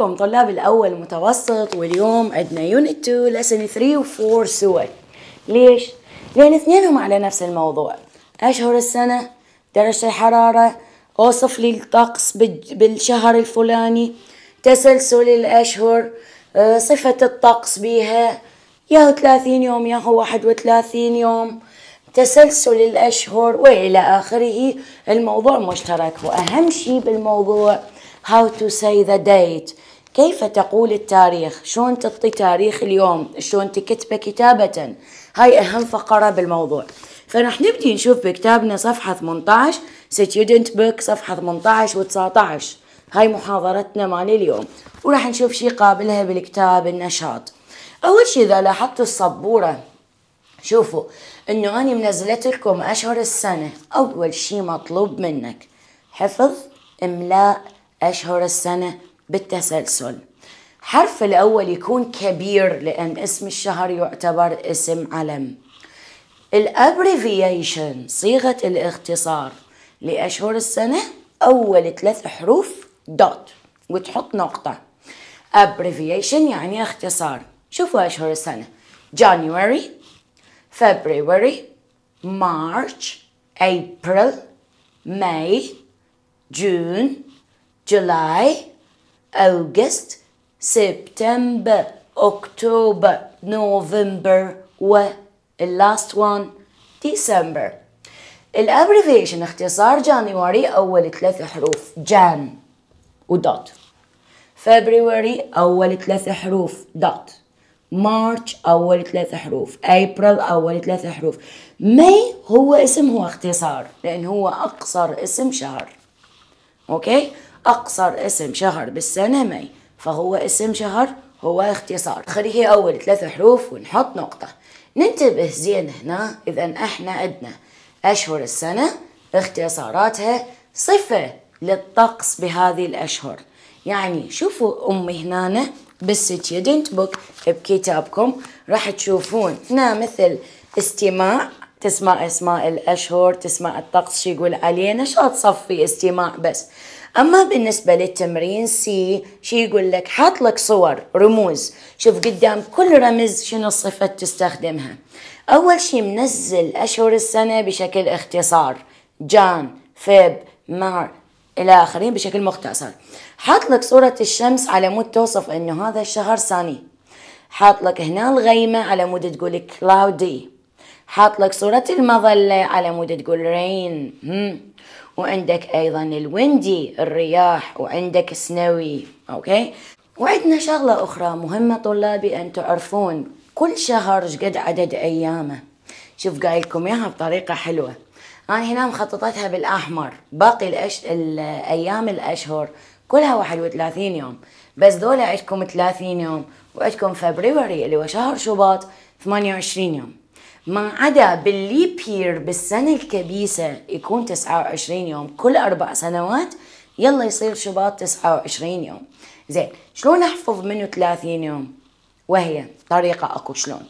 معكم طلاب الأول متوسط واليوم عندنا يونت 2 لسن 3 و 4 سوا ليش؟ لأن اثنينهم على نفس الموضوع. أشهر السنة درجة الحرارة أوصف لي الطقس بالشهر الفلاني تسلسل الأشهر آه، صفة الطقس بيها. يا 30 يوم يا هو 31 يوم. تسلسل الأشهر وإلى آخره. الموضوع مشترك وأهم شيء بالموضوع how to say the date. كيف تقول التاريخ؟ شلون تعطي تاريخ اليوم؟ شلون تكتبه كتابة؟ هاي أهم فقرة بالموضوع. فراح نبدي نشوف بكتابنا صفحة 18 student book صفحة 18 و 19 هاي محاضرتنا مال اليوم. وراح نشوف شي قابلها بالكتاب النشاط. أول شي إذا لاحظتوا السبورة شوفوا إنه أنا منزلت لكم أشهر السنة. أول شي مطلوب منك. حفظ إملاء أشهر السنة. بالتسلسل. حرف الأول يكون كبير لأن اسم الشهر يعتبر اسم علم. الابريفيشن صيغة الاختصار. لأشهر السنة أول ثلاث حروف دوت وتحط نقطة. abbreviation يعني اختصار. شوفوا أشهر السنة. January February March April May June July August September October November و last one December. الابريفيشن اختصار جانيوري أول ثلاث حروف جان و dot February أول ثلاث حروف dot March أول ثلاث حروف أبريل أول ثلاث حروف. May هو اسم هو اختصار لأن هو أقصر اسم شهر. okay أقصر اسم شهر بالسنة May فهو اسم شهر هو اختصار. خليه أول ثلاث حروف ونحط نقطة. ننتبه زين هنا إذا إحنا عندنا أشهر السنة اختصاراتها صفة للطقس بهذه الأشهر. يعني شوفوا أمي هنا بال student book بكتابكم. راح تشوفون هنا مثل استماع تسمع أسماء الأشهر تسمع الطقس شو يقول عليه نشاط صفي استماع بس. أما بالنسبة للتمرين C شو يقول لك حاط لك صور رموز. شوف قدام كل رمز شنو الصفه تستخدمها. أول شي منزل أشهر السنة بشكل اختصار. Jan Feb Mar إلى آخره بشكل مختصر. حاط لك صورة الشمس على مود توصف إنه هذا الشهر sunny حاط لك هنا الغيمة على مود تقول cloudy حاط لك صورة المظلة على مود تقول rain. وعندك أيضا ال windy الرياح وعندك snowy okay؟ وعندنا شغلة أخرى مهمة طلابي أن تعرفون كل شهر قد عدد أيامه. شوف قايل لكم إياها بطريقة حلوة. أنا هنا مخططتها بالأحمر. باقي الأش... الأيام الأشهر كلها 31 يوم. بس ذولا عندكم 30 يوم وعندكم فبراير اللي هو شهر شباط 28 يوم. ما عدا بالليب يير بالسنة الكبيسة يكون 29 يوم. كل أربع سنوات يلا يصير شباط 29 يوم. زين شلون أحفظ منه 30 يوم؟ وهي طريقة أكو شلون.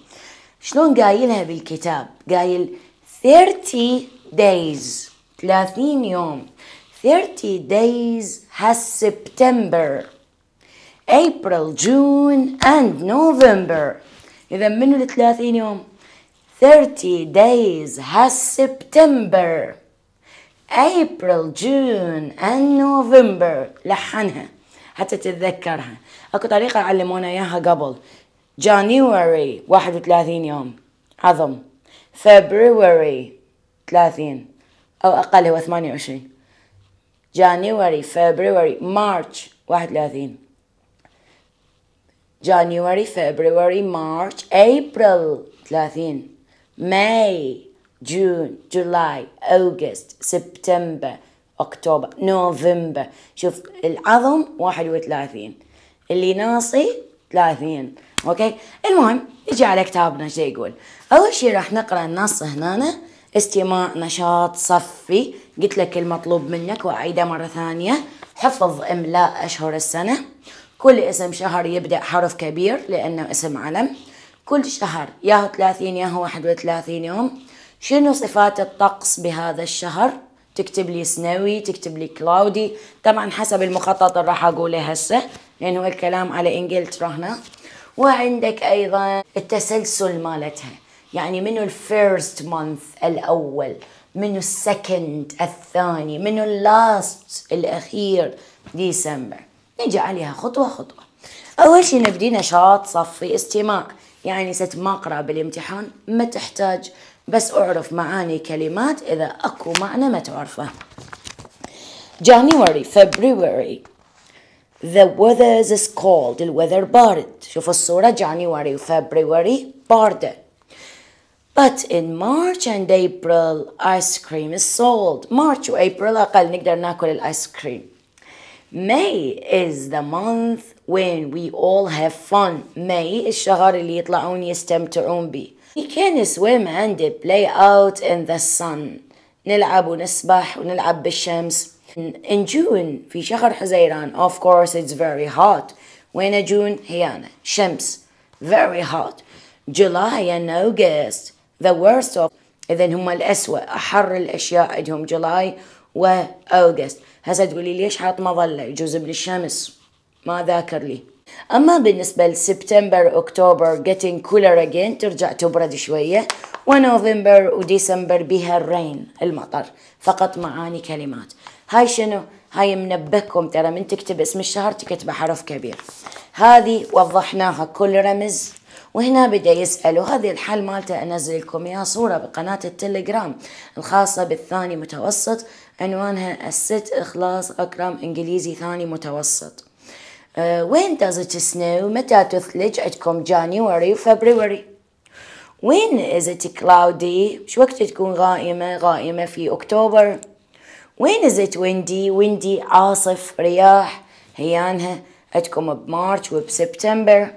شلون قايلها بالكتاب؟ قايل 30 days 30 يوم. 30 days has September April June and November. إذا من ال 30 يوم؟ 30 days has September. April June and November. لحنها. حتى تتذكرها أكو طريقة علمونا إياها قبل. January 31 يوم. عظم. February 30 أو أقل هو 28 January February March 31 January February March April 30 May June July August September October November شوف العظم 31 اللي ناصي 30 okay؟ المهم نجي على كتابنا شو يقول أول شيء راح نقرأ النص هنا استماع نشاط صفي قلت لك المطلوب منك وأعيده مرة ثانية. حفظ إملاء أشهر السنة. كل اسم شهر يبدأ حرف كبير لأنه اسم علم. كل شهر يا هو 30 يا هو 31 يوم. شنو صفات الطقس بهذا الشهر؟ تكتب لي snowy تكتب لي cloudy طبعا حسب المخطط اللي راح أقوله هسه لأنه الكلام على إنجلترا هنا. وعندك أيضا التسلسل مالتها. يعني منو ال first month الأول منو ال second الثاني منو ال last الأخير ديسمبر نجي عليها خطوة خطوة. أول شي نبدي نشاط صفي استماع. يعني ست ما أقرأ بالامتحان ما تحتاج بس أعرف معاني كلمات إذا أكو معنى ما تعرفه. January February. The weather is cold. الوذر بارد. شوف الصورة January February باردة But in March and April ice cream is sold. March و April أقل نقدر ناكل الآيس كريم. May is the month when we all have fun. May الشهر اللي يطلعون يستمتعون به. We can swim and play out in the sun. نلعب ونسبح ونلعب بالشمس. In June في شهر حزيران of course it's very hot. وين جون هيانا. شمس. Very hot. July and August the worst of إذا هم الأسوأ. أحر الأشياء عندهم جولاي وأوغست هسه تقولي ليش حاط مظلة؟ يجوز بالشمس. ما ذاكر لي. أما بالنسبة لسبتمبر أكتوبر getting cooler again ترجع تبرد شوية. ونوفمبر وديسمبر بها الرين المطر. فقط معاني كلمات. هاي شنو؟ هاي منبهكم ترى. من تكتب اسم الشهر تكتب حرف كبير. هذه وضحناها كل رمز. وهنا بدأ يسألوا هذه الحل مالته أنزل لكم إياها صورة بقناة التليجرام الخاصة بالثاني متوسط. عنوانها الست إخلاص أكرم إنجليزي ثاني متوسط. When does it snow? متى تثلج؟ عندكم January و February When is it cloudy? شو وقت تكون غائمة غائمة في October. When is it windy windy عاصف رياح. هيانها عندكم ب March وب September.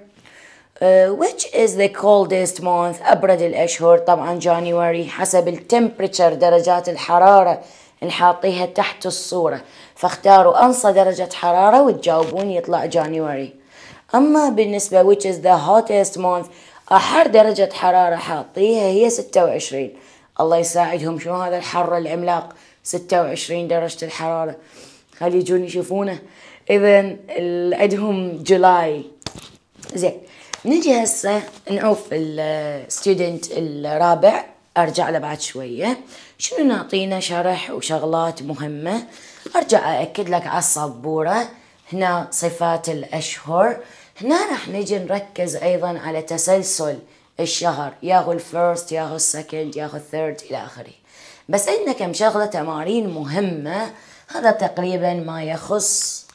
Uh, which is the coldest month أبرد الأشهر. طبعا January حسب ال temperature درجات الحرارة. نحاطيها تحت الصورة. فاختاروا أنصى درجة حرارة وتجاوبون يطلع جانيوري. أما بالنسبة which is the hottest month أحر درجة حرارة حاطيها هي 26 الله يساعدهم. شو هذا الحر العملاق؟ 26 درجة الحرارة. خلي يجون يشوفونه؟ إذا عندهم جولاي. زين نجي هسه نعوف الستودنت الرابع. أرجع له بعد شوية. شنو نعطينا شرح وشغلات مهمة؟ أرجع اكد لك على السبورة. هنا صفات الأشهر. هنا راح نجي نركز أيضا على تسلسل الشهر. ياهو ال first ياهو ال second ياهو ال third إلى آخره. بس عندنا كم شغلة تمارين مهمة. هذا تقريبا ما يخص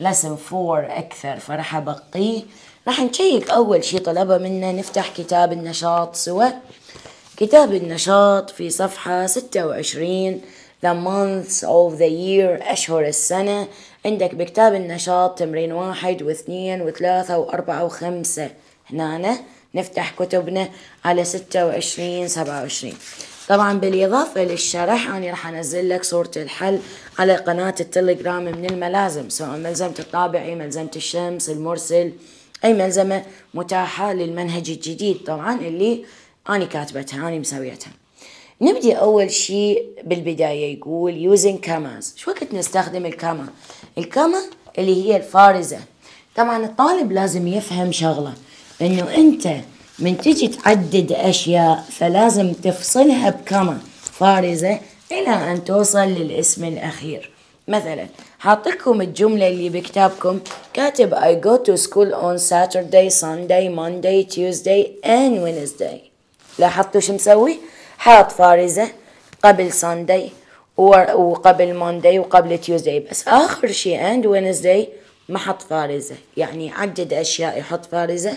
lesson four أكثر فراح ابقيه راح نشيك أول شي طلبه منا نفتح كتاب النشاط سوا. كتاب النشاط في صفحة 26 The months of the year أشهر السنة. عندك بكتاب النشاط تمرين واحد واثنين وثلاثة وأربعة وخمسة. هنا نفتح كتبنا على 26 27 طبعا بالإضافة للشرح أنا راح أنزل لك صورة الحل على قناة التليجرام من الملازم سواء ملزمة الطابعي ملزمة الشمس المرسل أي ملزمة متاحة للمنهج الجديد. طبعا اللي أنا كاتبتها أنا مسويتها. نبدي أول شيء بالبداية يقول using commas شو وقت نستخدم الكاما؟ الكاما اللي هي الفارزة. طبعا الطالب لازم يفهم شغلة إنه أنت من تجي تعدد أشياء فلازم تفصلها بكاما فارزة إلى أن توصل للاسم الأخير. مثلا حاطلكم الجملة اللي بكتابكم كاتب I go to school on Saturday, Sunday, Monday, Tuesday and Wednesday. لاحظتوا شو مسوي؟ حاط فارزة قبل Sunday وقبل Monday وقبل Tuesday. بس آخر شي and Wednesday ما حط فارزة. يعني عدد أشياء يحط فارزة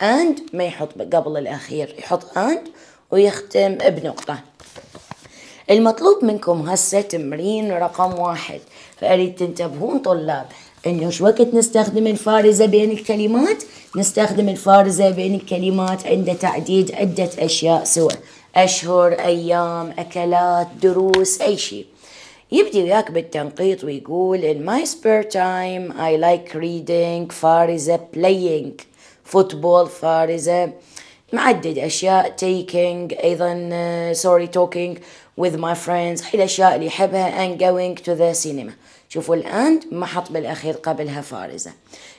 and ما يحط قبل الأخير. يحط and ويختم بنقطة. المطلوب منكم هسه تمرين رقم واحد. فأريد تنتبهون طلاب انه شو وقت نستخدم الفارزة بين الكلمات؟ نستخدم الفارزة بين الكلمات عند تعديد عدة أشياء سواء أشهر أيام أكلات دروس أي شيء. يبدي وياك بالتنقيط ويقول in my spare time I like reading فارزة playing. Football فارزة. معدد أشياء taking أيضا uh, sorry talking with my friends. هاي الأشياء اللي يحبها and going to the cinema. شوفوا الآن ما حط بالأخير قبلها فارزة.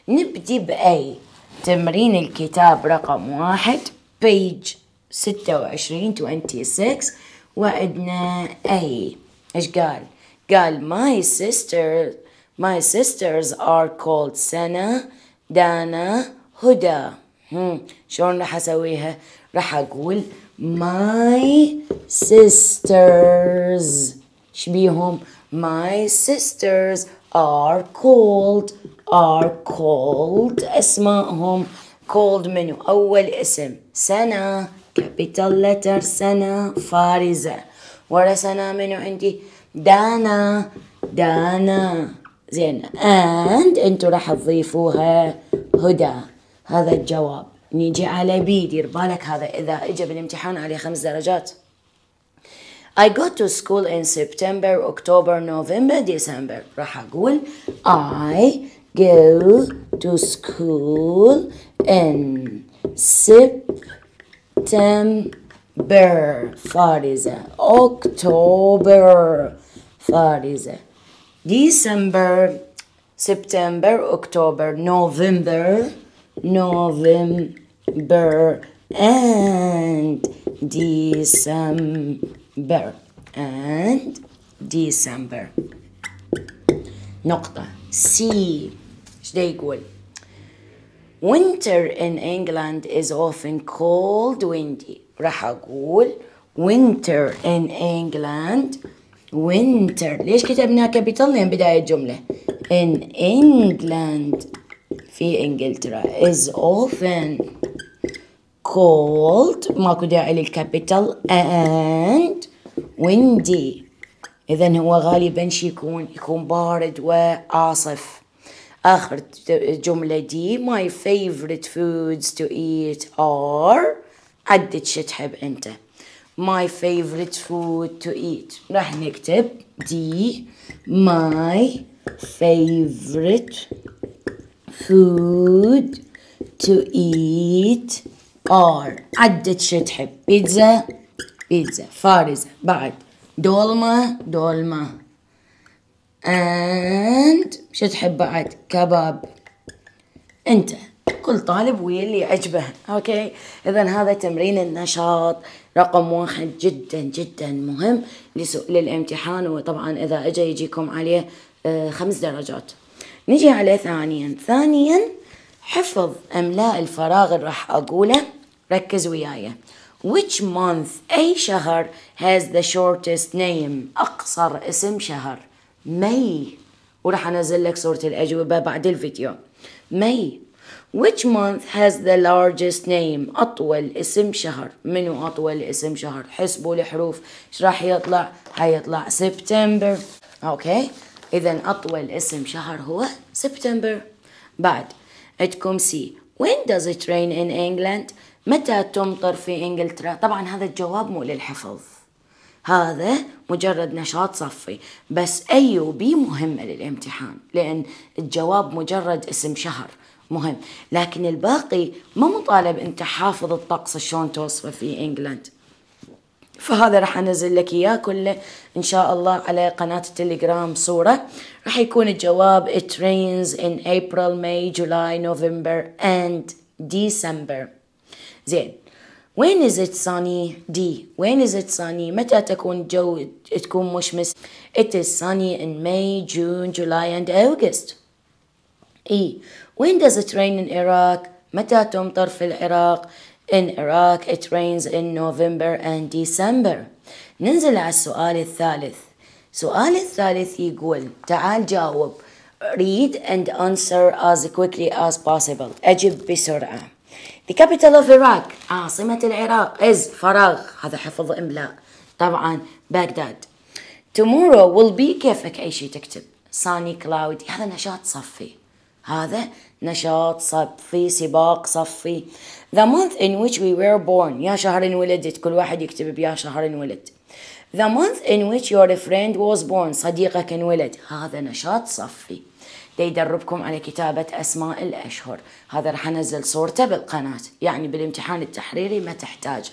نبدي بأي؟ تمرين الكتاب رقم واحد page ستة وعشرين 26 وعندنا أي. إيش قال؟ قال my sister my sisters are called سنة دانا هدى. شلون راح أسويها؟ راح أقول my sisters. شبيهم my sisters are called are called. أسمائهم. Called منو؟ أول اسم. سنة. Capital letter سنة فارزة ورا سنة منو عندي دانا دانا زين and انتو راح تضيفوها هدى. هذا الجواب. نيجي على بي دير بالك هذا. إذا إجا بالامتحان عليه خمس درجات. I go to school in September, October, November, December. راح أقول I go to school in September فارزة October فارزة December September October November November and December and December نقطة C ايش دا يقول Winter in England is often cold windy. راح أقول winter in England winter. ليش كتبناها capital لأن بداية الجملة? In England في إنجلترا is often cold ماكو داعي لل capital and windy. إذا هو غالبا شي يكون يكون بارد وعاصف آخر جملة D my favorite foods to eat are عدد شو تحب أنت my favorite food to eat. راح نكتب دي my favorite food to eat are. عدد شو تحب بيتزا بيتزا فارزة بعد دولمة دولمة and شو تحب بعد؟ كباب. أنت كل طالب ويا اللي يعجبه. أوكي؟ اذا هذا تمرين النشاط رقم واحد جدا جدا مهم للامتحان. وطبعا إذا اجى يجيكم عليه آه، خمس درجات. نجي عليه ثانيا. ثانيا حفظ أملاء الفراغ اللي راح أقوله. ركز وياي. Which month أي شهر has the shortest name أقصر اسم شهر. May وراح أنزل لك صورة الأجوبة بعد الفيديو. May which month has the largest name? أطول اسم شهر. منو أطول اسم شهر؟ حسبوا الحروف. إيش راح يطلع؟ هيطلع September. okay. إذا أطول اسم شهر هو سبتمبر. بعد. عندكم C when does it rain in England? متى تمطر في إنجلترا؟ طبعا هذا الجواب مو للحفظ. هذا مجرد نشاط صفي. بس أي وبي مهمة للامتحان لأن الجواب مجرد اسم شهر مهم. لكن الباقي ما مطالب أنت حافظ الطقس شلون توصفه في إنجلند. فهذا راح أنزل لك إياه كله إن شاء الله على قناة التليجرام صورة. راح يكون الجواب it rains in April May July November and December. زين. وين is it sunny دي وين is it sunny متى تكون جو تكون مشمس it is sunny in May June July and August اي when does it rain in Iraq متى تمطر في العراق in Iraq it rains in November and December ننزل على السؤال الثالث السؤال الثالث يقول تعال جاوب read and answer as quickly as possible أجب بسرعة The capital of Iraq. عاصمة العراق. is فراغ. هذا حفظ إملاء. طبعا بغداد. Tomorrow will be كيفك؟ أي شيء تكتب. Sunny cloudy هذا نشاط صفي. هذا نشاط صفي سباق صفي. The month in which we were born. يا شهر انولدت. كل واحد يكتب بيا شهر انولد. The month in which your friend was born. صديقك انولد. هذا نشاط صفي. دا يدربكم على كتابة أسماء الأشهر. هذا راح أنزل صورته بالقناة يعني بالامتحان التحريري ما تحتاجه.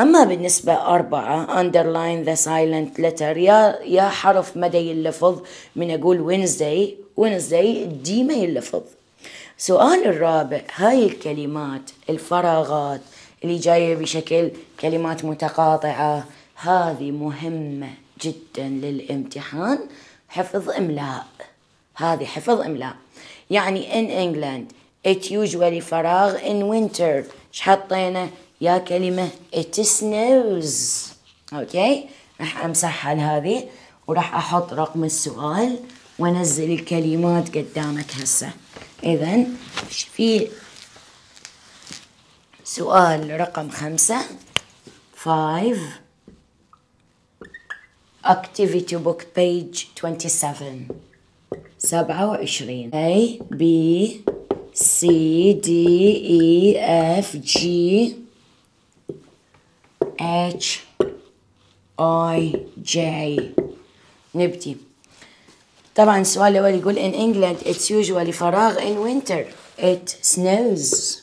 أما بالنسبة أربعة underline the silent letter يا يا حرف مدى اللفظ من أقول Wednesday Wednesday ديما يلفظ. سؤال الرابع هاي الكلمات الفراغات اللي جاية بشكل كلمات متقاطعة هذه مهمة جدا للامتحان. حفظ إملاء. هذه حفظ إملاء يعني in England it usually فراغ in winter. إيش حطينا؟ يا كلمة it snows. أوكي راح امسحها لهذه وراح أحط رقم السؤال وأنزل الكلمات قدامك هسه. اذا في سؤال رقم خمسة. Five. Activity book page 27 سبعة وعشرين A B C D E F G H I J نبدي طبعا السؤال الأول يقول in England it's usually فراغ in winter it snows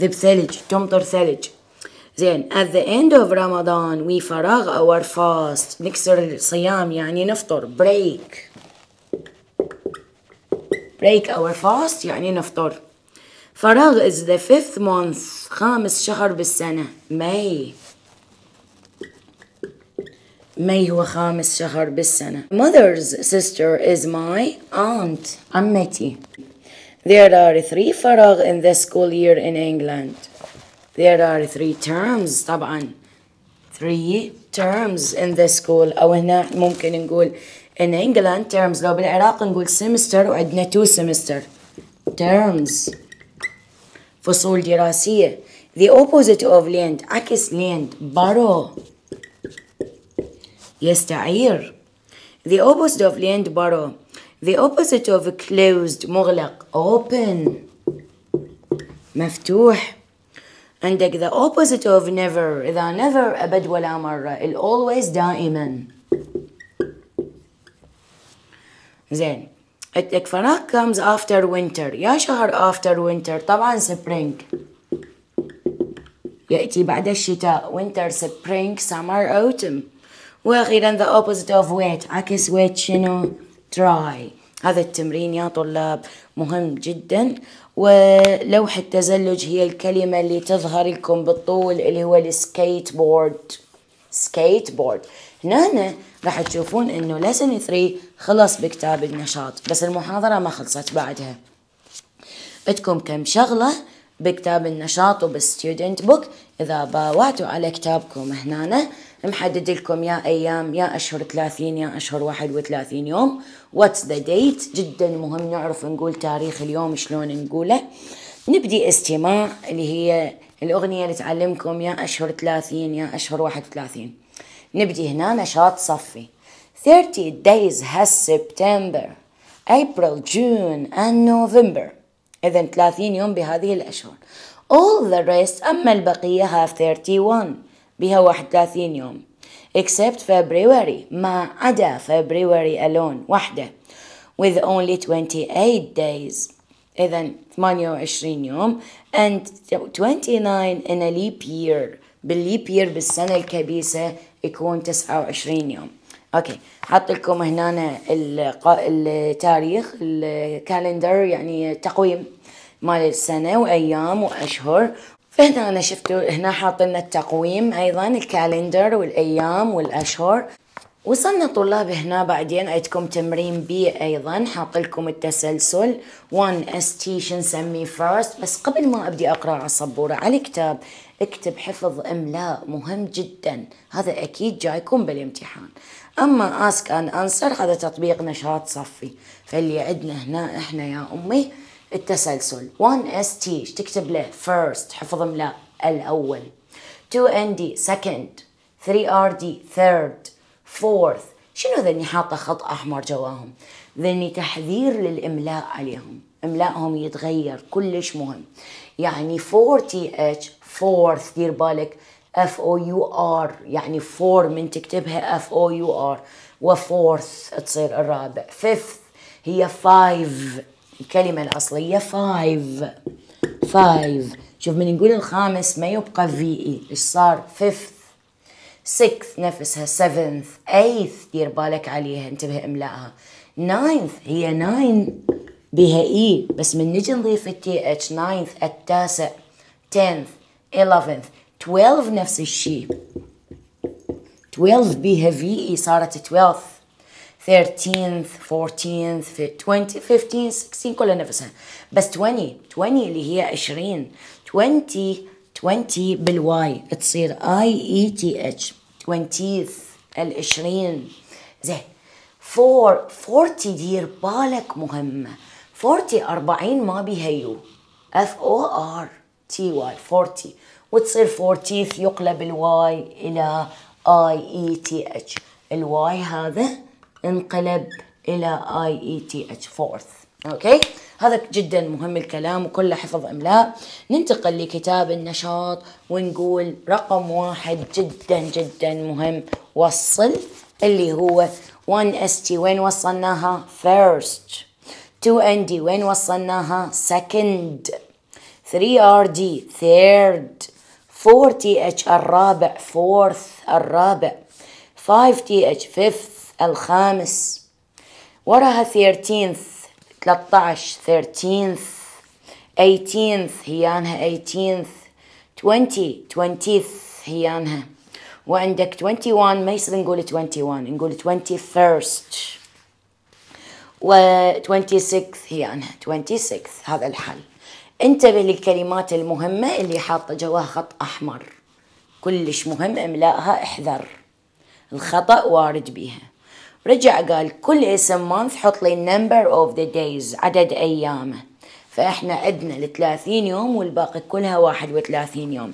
ذب ثلج تمطر ثلج زين at the end of Ramadan we فراغ our fast نكسر الصيام يعني نفطر break break our fast يعني نفطر فراغ is the fifth month خامس شهر بالسنة May May هو خامس شهر بالسنة Mother's sister is my aunt عمتي There are three فراغ in the school year in England There are three terms طبعا three terms in the school أو هنا ممكن نقول in England terms لو بالعراق نقول semester وعندنا two semester terms فصول دراسية the opposite of land عكس land borrow يستعير the opposite of land borrow the opposite of closed مغلق open مفتوح عندك the opposite of never إذا never أبد ولا مرة ال always دائما زين. عندك فراغ comes after winter. يا شهر after winter. طبعا spring. يأتي بعد الشتاء. Winter spring summer autumn. وأخيرا the opposite of wet. عكس wet شنو؟ Dry. هذا التمرين يا طلاب مهم جدا. ولوح التزلج هي الكلمة اللي تظهر لكم بالطول اللي هو ال skateboard skateboard هنا راح تشوفون إنه lesson 3 خلص بكتاب النشاط بس المحاضرة ما خلصت بعدها. عندكم كم شغلة بكتاب النشاط وبال student book إذا باوعتوا على كتابكم هنا محدد لكم يا أيام يا أشهر 30 يا أشهر 31 يوم. واتس ذا ديت جدا مهم نعرف نقول تاريخ اليوم شلون نقوله. نبدي استماع اللي هي الأغنية اللي تعلمكم يا أشهر 30 يا أشهر 31 نبدي هنا نشاط صفي 30 days has September April June and November إذا 30 يوم بهذه الأشهر all the rest أما البقية have 31 بها 31 يوم except February ما عدا February alone وحده with only 28 days إذا 28 يوم and 29 in a leap year بال leap year بالسنة الكبيسة يكون 29 يوم. okay حط لكم هنا التاريخ ال calendar يعني تقويم مال السنة وأيام وأشهر. فهنا أنا شفتوا هنا حاط لنا التقويم أيضا ال calendar والأيام والأشهر. وصلنا طلاب هنا بعدين عندكم تمرين B أيضا حاط لكم التسلسل. 1 S T شو نسميه first بس قبل ما ابدي أقرأ على السبورة على الكتاب. اكتب حفظ املاء مهم جدا. هذا أكيد جايكم بالامتحان. أما ask and answer هذا تطبيق نشاط صفي. فاللي عندنا هنا إحنا يا أمي التسلسل. 1 S T تكتب له؟ First حفظ املاء الأول. 2 N D second. 3 R D third. Fourth. شنو ذني حاطة خط أحمر جواهم؟ ذني تحذير للإملاء عليهم. املائهم يتغير كلش مهم. يعني 4 T H fourth دير بالك. F O U R يعني four من تكتبها F O U R و fourth تصير الرابع. fifth هي five الكلمة الأصلية five five شوف من نقول الخامس ما يبقى V E إيش صار؟ fifth sixth نفسها seventh eighth دير بالك عليها. انتبه املائها ninth هي nine بها E بس من نجي نضيف ال T H ninth التاسع. tenth 11th 12 نفس الشيء. 12 بيها V صارت 12th 13th 14th 20 15th, 16th كلها نفسها. بس 20 20 اللي هي 20 20 20 بال Y. تصير I E T H 20th العشرين. زين. 4 40 دير بالك مهمة. 40 40 ما بيها U. F O R T Y 40 وتصير 40 يقلب ال Y إلى I E T H ال Y هذا انقلب إلى I E T H fortieth okay هذا جدا مهم الكلام وكله حفظ املاء ننتقل لكتاب النشاط ونقول رقم واحد جدا جدا مهم. وصل اللي هو 1 S T وين وصلناها؟ first. 2 nd وين وصلناها؟ second. 3 R D third 4 T H الرابع fourth الرابع 5 T H fifth الخامس وراها 13th 13 13th 18th هيانها 18th 20 20th هيانها وعندك 21 ما يصير نقول 21 نقول 21st و 26 هيانها 26 هذا الحل انتبه للكلمات المهمة اللي حاطة جواها خط أحمر. كلش مهم املائها احذر. الخطأ وارد بيها. رجع قال كل اسم مانث حط لي number of the days عدد أيامه. فإحنا ال 30 يوم والباقي كلها 31 يوم.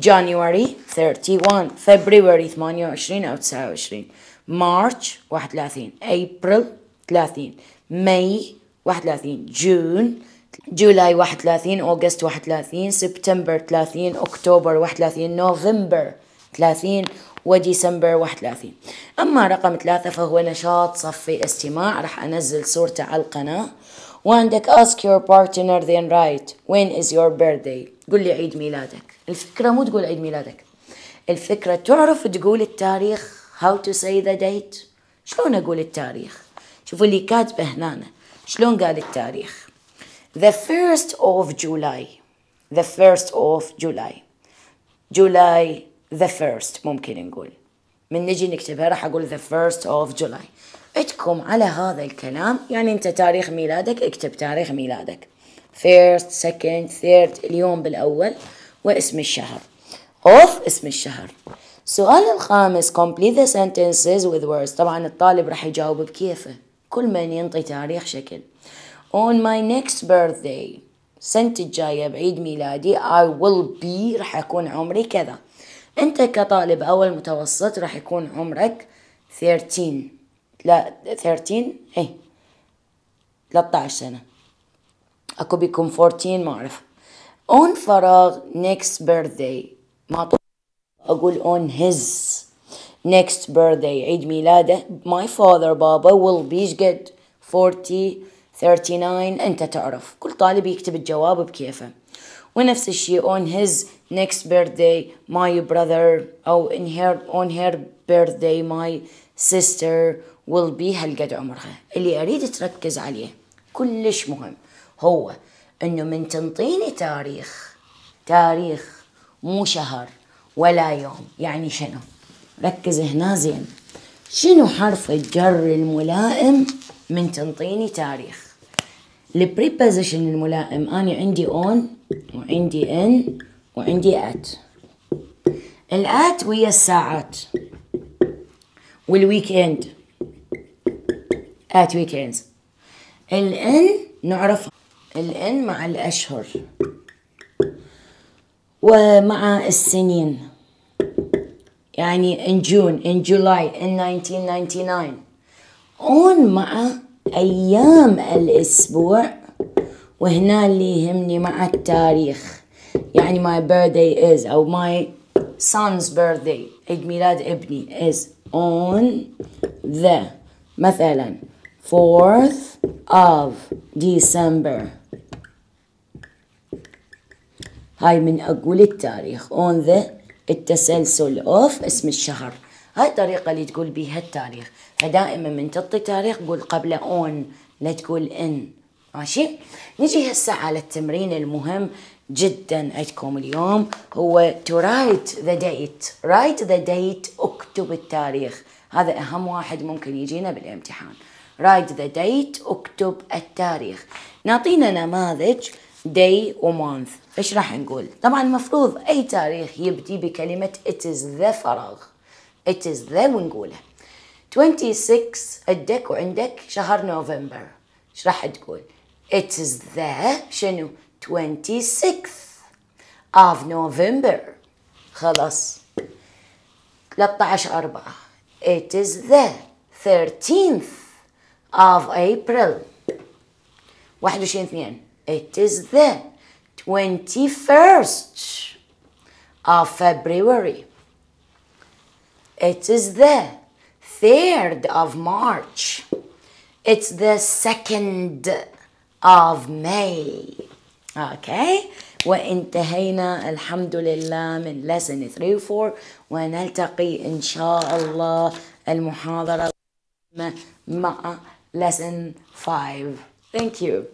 January 31 February 28 أو 29 March 31 April 30 May 31 June جولاي 31 أوغست 31 سبتمبر 30 أكتوبر 31 نوفمبر 30 وديسمبر 31 أما رقم ثلاثة فهو نشاط صفي استماع راح أنزل صورته على القناة. وعندك ask your partner then write when is your birthday. قول لي عيد ميلادك. الفكرة مو تقول عيد ميلادك. الفكرة تعرف تقول التاريخ how to say the date. شلون أقول التاريخ؟ شوفوا اللي كاتبه هنا شلون قال التاريخ؟ The first of July. The first of July. July the first. ممكن نقول. من نجي نكتبها راح أقول the first of July. عندكم على هذا الكلام. يعني أنت تاريخ ميلادك اكتب تاريخ ميلادك. First second third اليوم بالأول واسم الشهر. Of اسم الشهر. السؤال الخامس. Complete the sentences with words. طبعا الطالب راح يجاوب بكيفه. كل من ينطي تاريخ شكل. On my next birthday سنة الجاية بعيد ميلادي I will be راح أكون عمري كذا. أنت كطالب أول متوسط راح يكون عمرك 13 لا 13 إيه. 13 سنة. أكو بيكون 14 ما أعرف. On فراغ next birthday ما أقول on his next birthday عيد ميلاده. My father بابا will be قد؟ 40 39 أنت تعرف كل طالب يكتب الجواب بكيفه. ونفس الشيء on his next birthday my brother أو in her on her birthday my sister will be هالقد عمرها. اللي أريد تركز عليه كلش مهم. هو إنه من تنطيني تاريخ. تاريخ مو شهر ولا يوم. يعني شنو؟ ركز هنا زين. شنو حرف الجر الملائم من تنطيني تاريخ؟ البريبوزيشن الملائم. أنا عندي on وعندي ان وعندي ات ال at ويا الساعات. وال weekend at weekends ال in نعرف ال in مع الأشهر. ومع السنين. يعني in June in July in 1999 on مع أيام الأسبوع وهنا اللي يهمني مع التاريخ. يعني my birthday is أو my son's birthday عيد ميلاد ابني is on the مثلا 4th of December. هاي من أقول التاريخ. On the التسلسل of اسم الشهر. هاي الطريقة اللي تقول بيها التاريخ. فدائما من تعطي تاريخ قول قبل on لا تقول in ماشي؟ نجي هسه على التمرين المهم جدا عندكم اليوم هو to write the date. Write the date اكتب التاريخ. هذا أهم واحد ممكن يجينا بالامتحان. Write the date اكتب التاريخ. نعطينا نماذج day و month. إيش راح نقول؟ طبعا المفروض أي تاريخ يبدي بكلمة it is the فراغ it is the ونقوله 26 عندك وعندك شهر نوفمبر ايش راح تقول it is the شنو 26th of November خلاص 13 4 it is the 13th of April 21 2 it is the 21st of February it is the 3rd of March it's the 2nd of May okay وانتهينا الحمد لله من lesson 3 و 4 ونلتقي إن شاء الله المحاضرة مع lesson 5 thank you